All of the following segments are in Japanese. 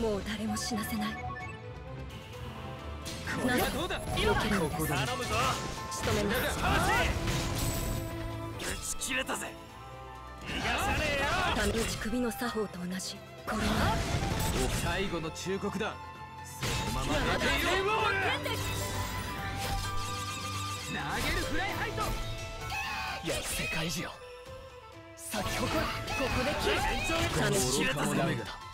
もう誰も死なせない。これはどうだ避けるのです頼むぞ仕留めます打ち切れたぜ逃がさねえよ種打ち首の作法と同じこれは最後の忠告だそのまま出ていろボール投げるフライハイトいや世界中よ咲き誇るここで切るこの愚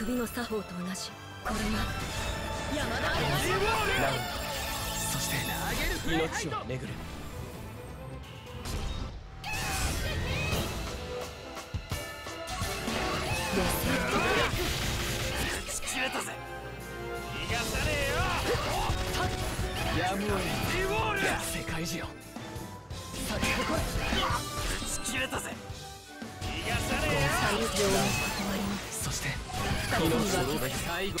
首の作法と同じこれは山田そして投げるフライハイト命を巡る。打ち切れたぜ逃がさねえよやむを得ないティウォール世界中よ咲き誇る打ち切れたぜ逃がさねえよ種打ちを断りそして二人に分け命を奪い最後もう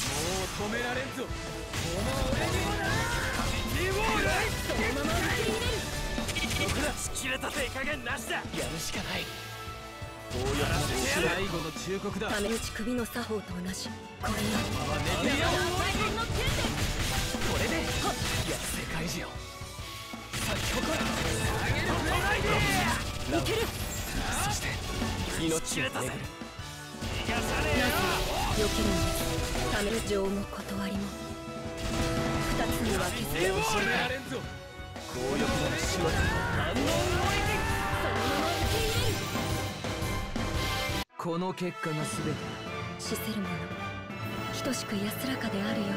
止められんぞこの俺にもなティウォールそのまま受け入れる打ち切れた手加減なしだやるしかない。最後の忠告だ種打ち首の作法と同じこれは寝てよこれで。いや世界中咲き誇る投げるいけるそして命を巡る逃がさねえよ避けるのです種打ちをも断りも二つに分けティウォールやれんぞ強力な仕事そのまま受この結果が全て。死せる者等しく安らかであるよう